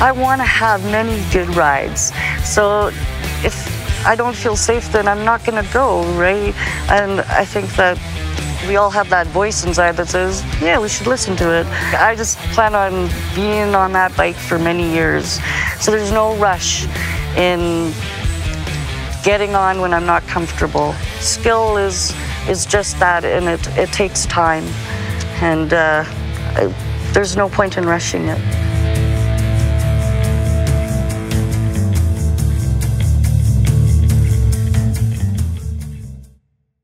I want to have many good rides. So if I don't feel safe, then I'm not going to go, right? And I think that we all have that voice inside that says, yeah, we should listen to it. I just plan on being on that bike for many years. So there's no rush in getting on when I'm not comfortable. Skill is is just that, and it, it takes time. And uh, I, there's no point in rushing it.